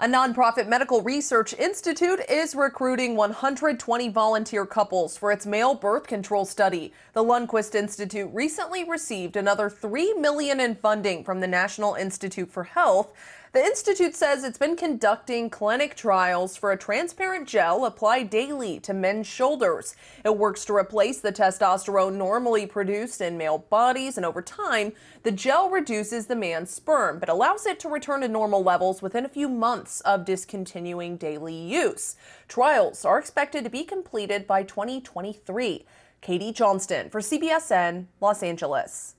A nonprofit medical research institute is recruiting 120 volunteer couples for its male birth control study. The Lundquist Institute recently received another 3 million in funding from the National Institute for Health. The institute says it's been conducting clinic trials for a transparent gel applied daily to men's shoulders. It works to replace the testosterone normally produced in male bodies, and over time, the gel reduces the man's sperm, but allows it to return to normal levels within a few months of discontinuing daily use. Trials are expected to be completed by 2023. Katie Johnston for CBSN, Los Angeles.